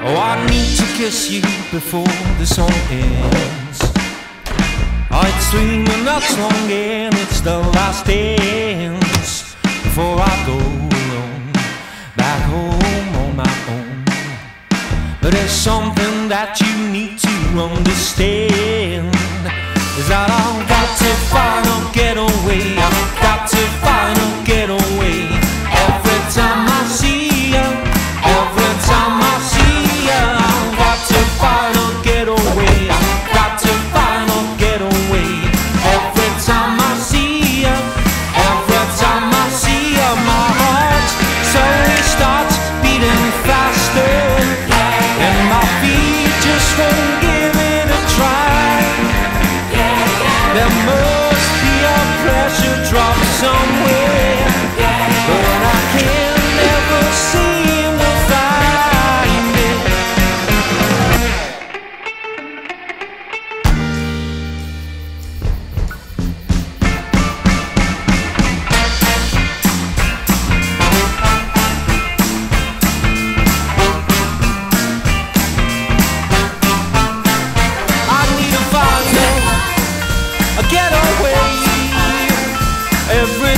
Oh, I need to kiss you before the song ends. Oh, it's three minutes long and it's the last dance before I go alone back home on my own. But there's something that you need to understand is that I've got to find a getaway. I've got to find There must be a pressure drop somewhere. Yeah.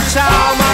time